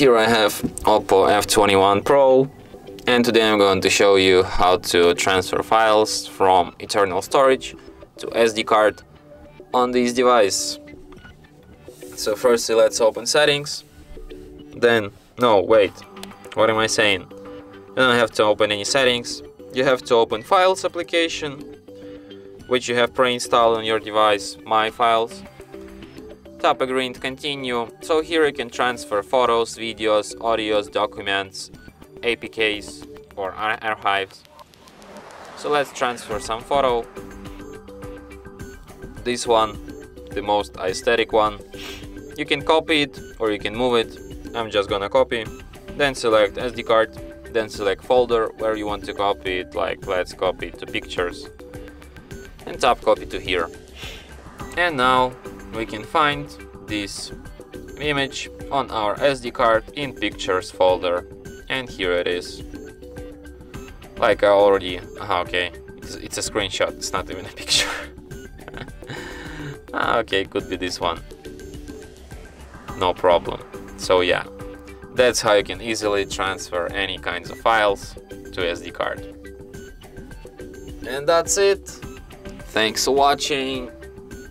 here I have Oppo F21 Pro and today I'm going to show you how to transfer files from internal storage to SD card on this device. So firstly let's open settings, then, no wait, what am I saying? You don't have to open any settings, you have to open files application, which you have pre-installed on your device, my files. Tap agree to continue, so here you can transfer photos, videos, audios, documents, APKs or archives. So let's transfer some photo. This one, the most aesthetic one. You can copy it or you can move it. I'm just gonna copy. Then select SD card. Then select folder where you want to copy it. Like let's copy to pictures. And tap copy to here. And now we can find this image on our SD card in pictures folder. And here it is. Like I already okay. It's, it's, a screenshot it's not even a picture. Ah, okay could be this one. No problem. So yeah. That's how you can easily transfer any kinds of files to SD card. And that's it. Thanks for watching